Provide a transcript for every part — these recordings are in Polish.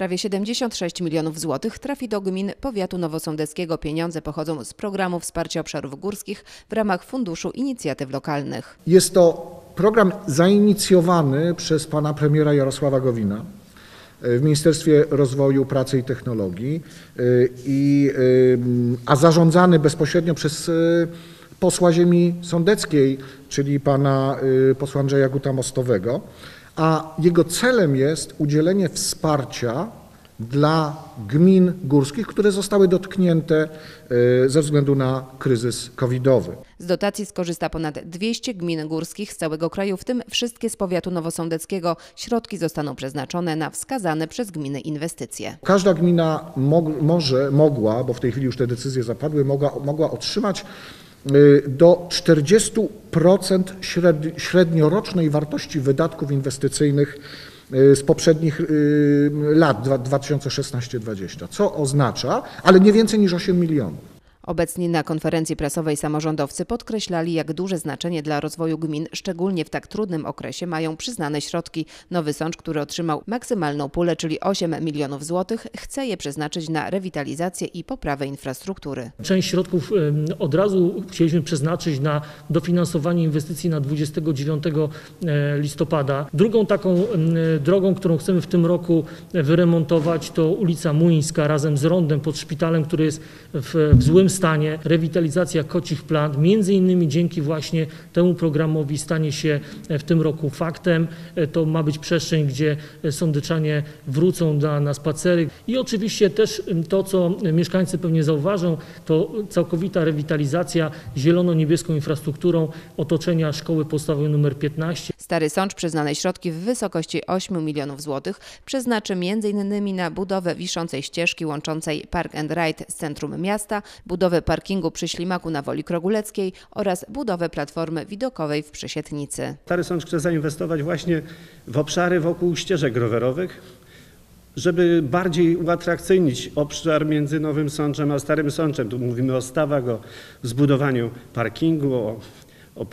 Prawie 76 milionów złotych trafi do gmin powiatu nowosądeckiego. Pieniądze pochodzą z programu wsparcia obszarów górskich w ramach Funduszu Inicjatyw Lokalnych. Jest to program zainicjowany przez pana premiera Jarosława Gowina e, w Ministerstwie Rozwoju, Pracy i Technologii, e, i, e, a zarządzany bezpośrednio przez posła ziemi sądeckiej, czyli pana posła Andrzeja Guta-Mostowego, a jego celem jest udzielenie wsparcia dla gmin górskich, które zostały dotknięte e, ze względu na kryzys covidowy. Z dotacji skorzysta ponad 200 gmin górskich z całego kraju, w tym wszystkie z powiatu nowosądeckiego. Środki zostaną przeznaczone na wskazane przez gminy inwestycje. Każda gmina mog, może, mogła, bo w tej chwili już te decyzje zapadły, mogła, mogła otrzymać do 40% średni, średniorocznej wartości wydatków inwestycyjnych y, z poprzednich y, lat dwa- 2016-2020, co oznacza, ale nie więcej niż 8 milionów. Obecni na konferencji prasowej samorządowcy podkreślali, jak duże znaczenie dla rozwoju gmin, szczególnie w tak trudnym okresie, mają przyznane środki. Nowy Sącz, który otrzymał maksymalną pulę, czyli 8 milionów złotych, chce je przeznaczyć na rewitalizację i poprawę infrastruktury. Część środków od razu chcieliśmy przeznaczyć na dofinansowanie inwestycji na 29 e, listopada. Drugą taką drogą, którą chcemy w tym roku wyremontować, to ulica Muńska razem z rondem pod szpitalem, który jest w, w złym stanie. Rewitalizacja kocich plant, między innymi dzięki właśnie temu programowi stanie się e, w tym roku faktem. E, To ma być przestrzeń, gdzie e, sądeczanie wrócą na, na spacery. I oczywiście też to, co mieszkańcy pewnie zauważą, to całkowita rewitalizacja zielono-niebieską infrastrukturą otoczenia szkoły podstawowej nr 15. Stary Sącz przyznane środki w wysokości 8 milionów złotych przeznaczy m.in. na budowę wiszącej ścieżki łączącej Park and Ride z centrum miasta, budowę parkingu przy Ślimaku na Woli Kroguleckiej oraz budowę platformy widokowej w Przysietnicy. Stary Sącz chce zainwestować właśnie w obszary wokół ścieżek rowerowych, żeby bardziej uatrakcyjnić obszar między Nowym Sączem a Starym Sączem. Tu mówimy o stawach, o zbudowaniu parkingu, o, o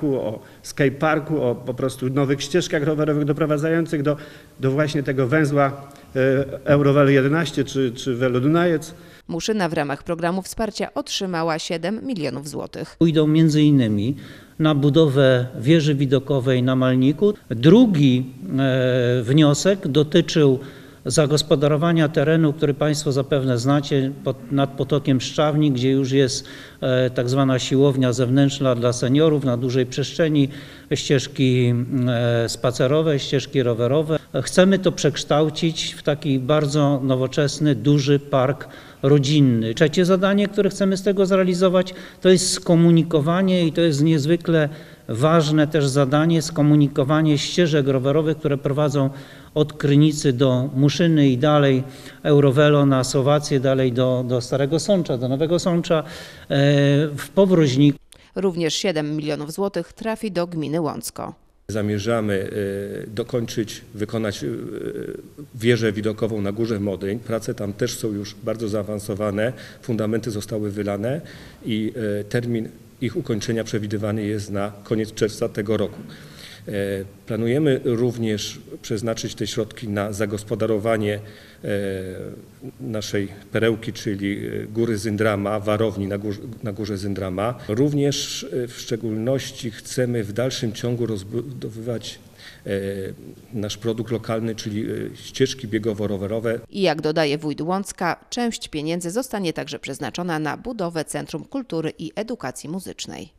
o skateparku, o po prostu nowych ścieżkach rowerowych doprowadzających do, do właśnie tego węzła e, Eurowelu 11 czy, czy Welu Dunajec. Muszyna w ramach programu wsparcia otrzymała 7 milionów złotych. Pójdą między innymi na budowę wieży widokowej na Malniku. Drugi e, wniosek dotyczył zagospodarowania terenu, który Państwo zapewne znacie, pod, nad potokiem Szczawni, gdzie już jest e, tak zwana siłownia zewnętrzna dla seniorów na dużej przestrzeni, ścieżki e, spacerowe, ścieżki rowerowe. Chcemy to przekształcić w taki bardzo nowoczesny, duży park rodzinny. Trzecie zadanie, które chcemy z tego zrealizować, to jest skomunikowanie i to jest niezwykle ważne też zadanie, skomunikowanie ścieżek rowerowych, które prowadzą od Krynicy do Muszyny i dalej Eurowelo na Słowację, dalej do, do Starego Sącza, do Nowego Sącza, e, w Powroźniku. Również 7 milionów złotych trafi do gminy Łącko. Zamierzamy e, dokończyć, wykonać e, wieżę widokową na Górze Modryń. Prace tam też są już bardzo zaawansowane, fundamenty zostały wylane i termin ich ukończenia przewidywany jest na koniec czerwca tego roku. E, Planujemy również przeznaczyć te środki na zagospodarowanie e, naszej perełki, czyli e, Góry Zyndrama, warowni na górze, na górze Zyndrama. Również w szczególności chcemy w dalszym ciągu rozbudowywać nasz produkt lokalny, czyli e, ścieżki biegowo-rowerowe I jak dodaje wójt Łącka, część pieniędzy zostanie także przeznaczona na budowę Centrum Kultury i Edukacji Muzycznej.